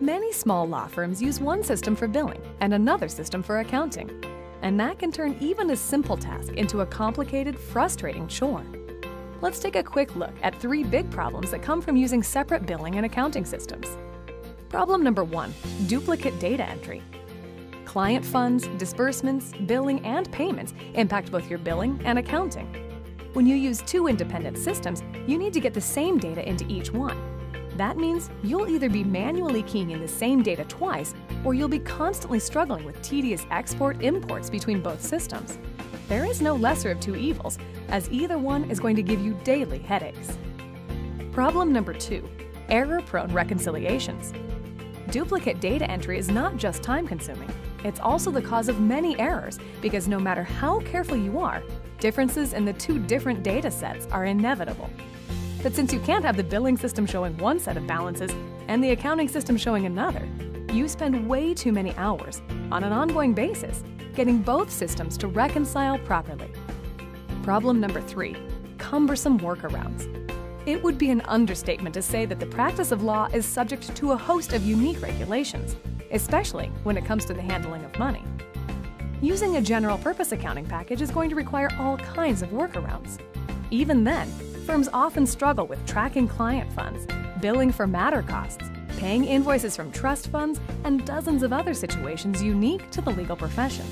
Many small law firms use one system for billing and another system for accounting, and that can turn even a simple task into a complicated, frustrating chore. Let's take a quick look at three big problems that come from using separate billing and accounting systems. Problem number one duplicate data entry. Client funds, disbursements, billing, and payments impact both your billing and accounting. When you use two independent systems, you need to get the same data into each one. That means you'll either be manually keying in the same data twice, or you'll be constantly struggling with tedious export imports between both systems. There is no lesser of two evils, as either one is going to give you daily headaches. Problem number two error prone reconciliations. Duplicate data entry is not just time consuming, it's also the cause of many errors because no matter how careful you are, differences in the two different data sets are inevitable. But since you can't have the billing system showing one set of balances and the accounting system showing another, you spend way too many hours on an ongoing basis getting both systems to reconcile properly. Problem number three cumbersome workarounds. It would be an understatement to say that the practice of law is subject to a host of unique regulations, especially when it comes to the handling of money. Using a general purpose accounting package is going to require all kinds of workarounds. Even then, firms often struggle with tracking client funds, billing for matter costs, paying invoices from trust funds, and dozens of other situations unique to the legal profession.